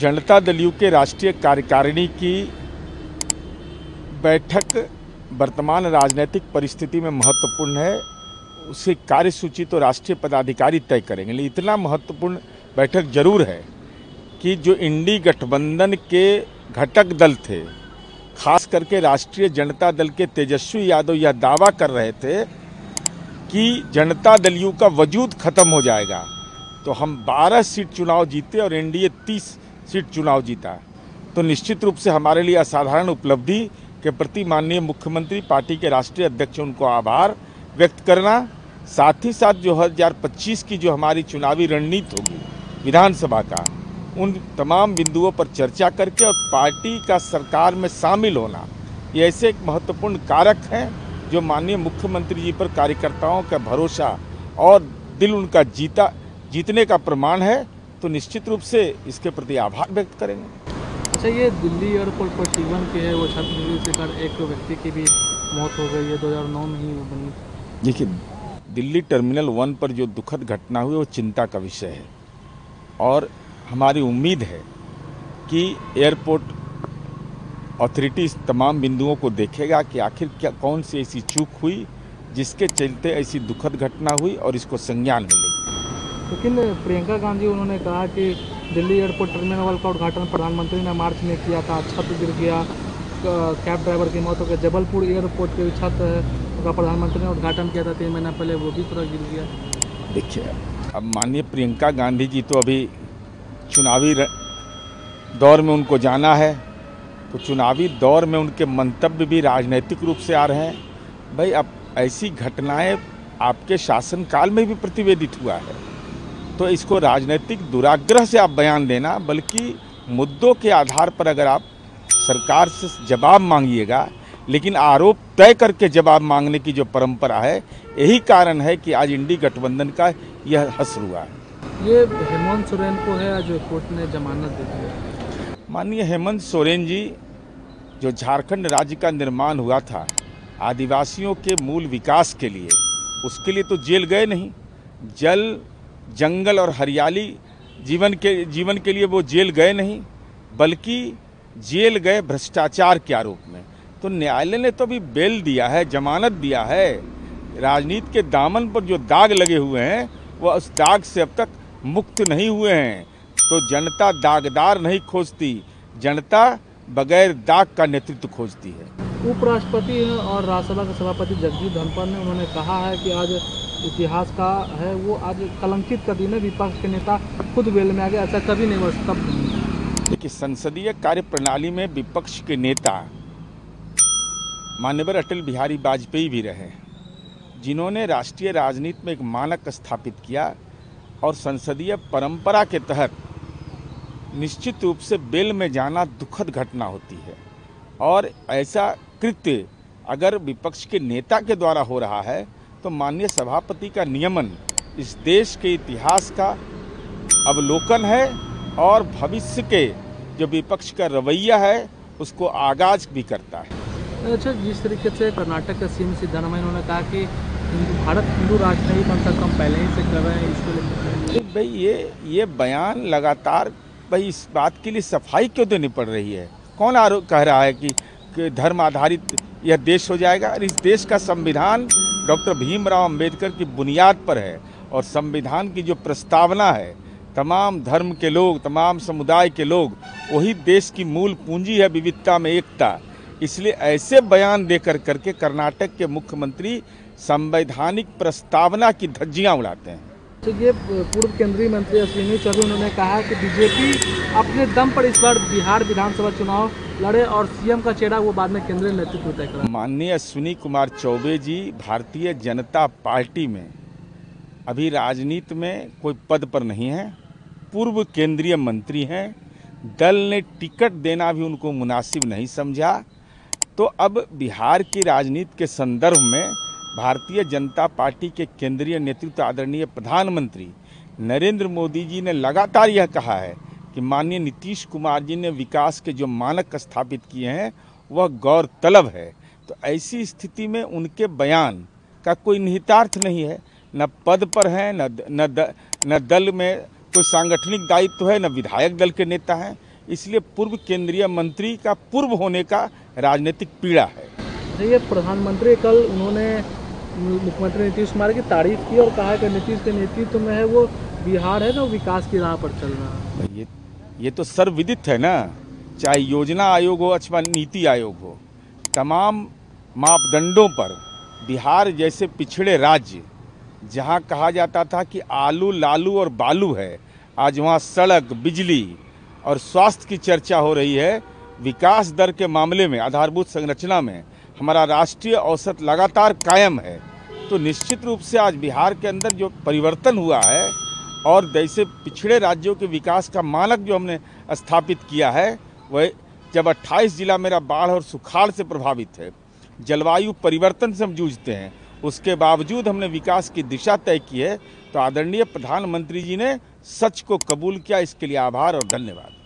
Janata Dal you के राष्ट्रीय कार्यकारिणी की बैठक वर्तमान राजनीतिक परिस्थिति में महत्वपूर्ण है। उसकी कार्यसूची तो राष्ट्रीय पदाधिकारी तय करेंगे, लेकिन इतना महत्वपूर्ण बैठक ज़रूर है कि जो इंडी गठबंधन के घटक दल थे, खास करके राष्ट्रीय जनता दल के तेजस्वी यादव यह दावा कर रहे थे कि जनता दल यू का वजूद खत्म हो जाएगा। तो हम 12 सीट चुनाव जीते और एनडीए 30 सीट चुनाव जीता। तो निश्चित रूप से हमारे लिए असाधारण उपलब्धि के प्रति माननीय मुख्यमंत्री, पार्टी के राष्ट्रीय अध्यक्ष, उनको आभार व्यक्त करना। साथ ही साथ जो 2025 की जो हमारी चुनावी रणनीति होगी, विधानसभा का, उन तमाम बिंदुओं पर चर्चा करके और पार्टी का सरकार में शामिल होना, ये ऐसे एक महत्वपूर्ण कारक हैं जो माननीय मुख्यमंत्री जी पर कार्यकर्ताओं का भरोसा और दिल उनका जीता, जीतने का प्रमाण है। तो निश्चित रूप से इसके प्रति आभार व्यक्त करेंगे। अच्छा ये दिल्ली एयरपोर्ट पर जीवन के है वो छात्र से कर एक व्यक्ति की भी मौत हो गई है 2009 में ही वो बनी। देखिए दिल्ली टर्मिनल वन पर जो दुखद घटना हुई वो चिंता का विषय है। और हमारी उम्मीद है कि एयरपोर्ट अथॉरिटी इस तमाम बिंदुओं को देखेगा कि आखिर क्या कौन सी ऐसी चूक हुई जिसके चलते ऐसी दुखद घटना हुई और इसको संज्ञान मिलेगी लेकिन प्रियंका गांधी, उन्होंने कहा कि दिल्ली एयरपोर्ट टर्मिनल का उद्घाटन प्रधानमंत्री ने मार्च में किया था, छत गिर गया कैब ड्राइवर की मौत हो गई, जबलपुर एयरपोर्ट की छत का प्रधानमंत्री ने उद्घाटन किया था, तीन महीना पहले वो भी थोड़ा गिर गया। देखिए, अब माननीय प्रियंका गांधी जी तो अभी चुनावी दौर में उनको जाना है तो चुनावी दौर में उनके मंतव्य भी राजनीतिक रूप से आ रहे हैं। भाई, अब ऐसी घटनाएँ आपके शासनकाल में भी प्रतिवेदित हुआ है। तो इसको राजनीतिक दुराग्रह से आप बयान देना बल्कि मुद्दों के आधार पर अगर आप सरकार से जवाब मांगिएगा लेकिन आरोप तय करके जवाब मांगने की जो परंपरा है यही कारण है कि आज इंडी गठबंधन का यह हसर हुआ है। ये हेमंत सोरेन को है जो कोर्ट ने जमानत दे दी? माननीय हेमंत सोरेन जी जो झारखंड राज्य का निर्माण हुआ था आदिवासियों के मूल विकास के लिए उसके लिए तो जेल गए नहीं जल जंगल और हरियाली जीवन के जीवन के लिए वो जेल गए नहीं, बल्कि जेल गए भ्रष्टाचार के आरोप में। तो न्यायालय ने तो अभी बेल दिया है, जमानत दिया है। राजनीति के दामन पर जो दाग लगे हुए हैं वह उस दाग से अब तक मुक्त नहीं हुए हैं। तो जनता दागदार नहीं खोजती, जनता बगैर दाग का नेतृत्व खोजती है। उपराष्ट्रपति और राज्यसभा के सभापति जगदीप धनखड़ ने उन्होंने कहा है कि आज इतिहास का है, वो आज कलंकित कर दिन है विपक्ष के नेता खुद बेल में आ गए, ऐसा कभी नहीं हो कब देखिए, संसदीय कार्य प्रणाली में विपक्ष के नेता मान्यवर अटल बिहारी वाजपेयी भी रहे, जिन्होंने राष्ट्रीय राजनीति में एक मानक स्थापित किया और संसदीय परंपरा के तहत निश्चित रूप से बेल में जाना दुखद घटना होती है। और ऐसा कृत्य अगर विपक्ष के नेता के द्वारा हो रहा है तो माननीय सभापति का नियमन इस देश के इतिहास का अवलोकन है और भविष्य के जो विपक्ष का रवैया है उसको आगाज़ भी करता है। अच्छा जिस तरीके से कर्नाटक के सीएम सिद्धारमैया उन्होंने कहा कि भारत हिंदू राष्ट्र नहीं बन सकता हम पहले ही से कर रहे हैं इसको लेकर। भाई ये ये बयान लगातार भाई इस बात के लिए सफ़ाई क्यों देनी पड़ रही है? कौन आरोप कह रहा है कि, कि धर्म आधारित यह देश हो जाएगा? और इस देश का संविधान डॉक्टर भीमराव अंबेडकर की बुनियाद पर है और संविधान की जो प्रस्तावना है, तमाम धर्म के लोग, तमाम समुदाय के लोग, वही देश की मूल पूंजी है विविधता में एकता। इसलिए ऐसे बयान देकर करके कर्नाटक के मुख्यमंत्री संवैधानिक प्रस्तावना की धज्जियाँ उड़ाते हैं। तो ये पूर्व केंद्रीय मंत्री अश्विनी चौबे उन्होंने कहा कि बीजेपी अपने दम पर इस बार बिहार विधानसभा चुनाव लड़े और सीएम का चेहरा वो बाद में केंद्रीय नेतृत्व तय करा। माननीय अश्विनी कुमार चौबे जी, भारतीय जनता पार्टी में अभी राजनीति में कोई पद पर नहीं है, पूर्व केंद्रीय मंत्री हैं, दल ने टिकट देना भी उनको मुनासिब नहीं समझा तो अब बिहार की राजनीति के संदर्भ में भारतीय जनता पार्टी के केंद्रीय नेतृत्व आदरणीय प्रधानमंत्री नरेंद्र मोदी जी ने लगातार यह कहा है कि माननीय नीतीश कुमार जी ने विकास के जो मानक स्थापित किए हैं वह गौर तलब है। तो ऐसी स्थिति में उनके बयान का कोई निहितार्थ नहीं है। न पद पर है न न, द, न दल में कोई सांगठनिक दायित्व है न विधायक दल के नेता हैं। इसलिए पूर्व केंद्रीय मंत्री का पूर्व होने का राजनीतिक पीड़ा है। ये प्रधानमंत्री कल उन्होंने मुख्यमंत्री नीतीश कुमार की तारीफ़ की और कहा कि नीतीश के नेतृत्व में है, वो बिहार है ना विकास की राह पर चल रहा है। ये ये तो सर्वविदित है ना, चाहे योजना आयोग हो अथवा नीति आयोग हो, तमाम मापदंडों पर बिहार जैसे पिछड़े राज्य, जहाँ कहा जाता था कि आलू, लालू और बालू है, आज वहाँ सड़क, बिजली और स्वास्थ्य की चर्चा हो रही है। विकास दर के मामले में, आधारभूत संरचना में, हमारा राष्ट्रीय औसत लगातार कायम है। तो निश्चित रूप से आज बिहार के अंदर जो परिवर्तन हुआ है और जैसे पिछड़े राज्यों के विकास का मानक जो हमने स्थापित किया है, वह जब 28 जिला मेरा बाढ़ और सुखाड़ से प्रभावित है, जलवायु परिवर्तन से हम जूझते हैं, उसके बावजूद हमने विकास की दिशा तय की है तो आदरणीय प्रधानमंत्री जी ने सच को कबूल किया। इसके लिए आभार और धन्यवाद।